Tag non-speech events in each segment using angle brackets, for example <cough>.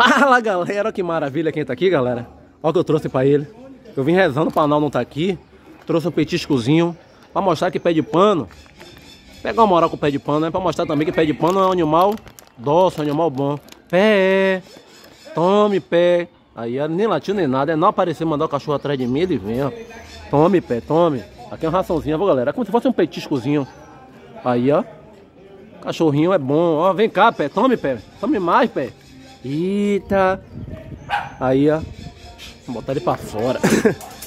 Fala galera, olha que maravilha quem tá aqui galera. Olha o que eu trouxe pra ele. Eu vim rezando pra não não tá aqui. Trouxe um petiscozinho Pra mostrar que pé de pano. Pegar uma moral com o pé de pano é Pra mostrar também que pé de pano é um animal Doce, um animal bom. Pé, tome pé. Aí nem latiu nem nada. É não aparecer mandar o cachorro atrás de mim Ele vem ó. Tome pé, tome. Aqui é uma raçãozinha, viu galera? É como se fosse um petiscozinho. Aí ó. Cachorrinho é bom, ó, vem cá, pé, tome, pé, tome mais, pé. Eita. Aí, ó. Vou botar ele pra fora.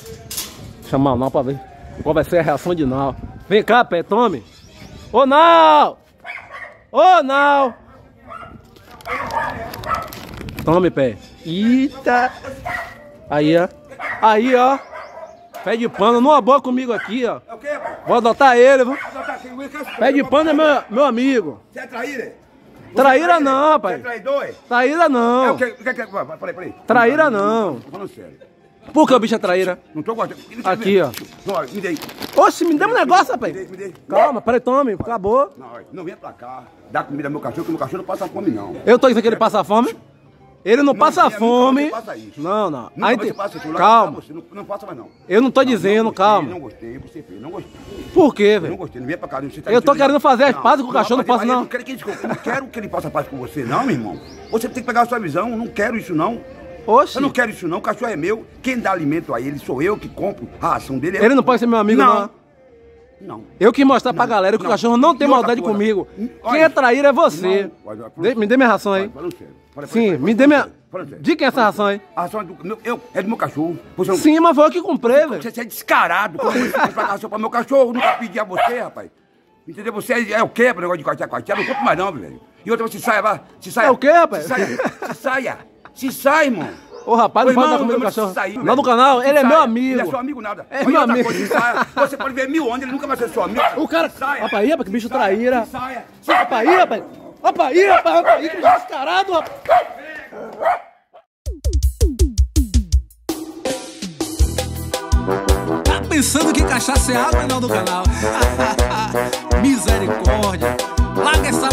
<laughs> Chamar o Nau pra ver qual vai ser a reação de Nau. Vem cá, pé, tome. Ô, Nau! Ô, Nau! Tome, pé. Eita. Aí, ó. Aí, ó. Pé de pano, numa boa comigo aqui, ó. É o quê, Vou adotar ele, viu? Pé de pano é meu, meu amigo. Você é traíra? Traíra não, pai. Você é traidor? Traíra não. É o que? Peraí, peraí. Traíra não. Tô falando sério. Por que o bicho é traíra? Não tô gostando. Aqui, ó. Não, me dei. Oxe, me dê um negócio, rapaz. Me dê, me dê. Calma, peraí, tome. Acabou. Não, não vem pra cá. Dá comida ao meu cachorro, que meu cachorro não passa fome, não. Eu tô dizendo que ele passa fome? Ele não, não passa fome. Não, não. Nunca Aí, te... passa isso. calma. Você, não, não faça mais não. Eu não tô não, dizendo, não calma. Não gostei, você fez, não gostei. Por quê, velho? Não gostei, não vem pra cá. Você tá eu tô querendo fazer as pazes com o cachorro, não posso não. Eu não quero que ele, não quero que ele faça paz com você, não, meu irmão. Você tem que pegar a sua visão, não quero isso não. Oxi. Eu não quero isso não, o cachorro é meu. Quem dá alimento a ele sou eu que compro a ração dele. É ele não pode ser meu amigo, não. Não. Eu que mostrar não, pra galera que não. o cachorro não tem maldade comigo. Olha, Quem é traíra é você. Me dê minha ração aí. Sim, me dê minha. De quem é essa ração aí? A ração é do, meu, eu, é do meu cachorro. Você Sim, mas foi eu que comprei, velho. Você, é descarado. Como você comprar ração pra meu cachorro? Nunca pedi a você, rapaz. Entendeu? Você é, é o quê, negócio de quartel quartel? Não compro mais não, velho. E outra, você saia, vá. Se saia. É o quê, rapaz? Se saia. Se saia. Se saia, irmão. Ô rapaz, não dar comigo cachorro. Sair, não do canal, ele é meu amigo. Ele é seu amigo nada. É meu amigo. Coisa, você pode ver mil onde, ele nunca vai ser seu amigo. O cara. Rapaz, que bicho traíra. Saia. Opa aí, rapaz. Aí, rapaz. Opa aí, que bicho descarado, rapaz. Tá pensando que cachaça é água não do canal? <laughs> Misericórdia. Larga essa.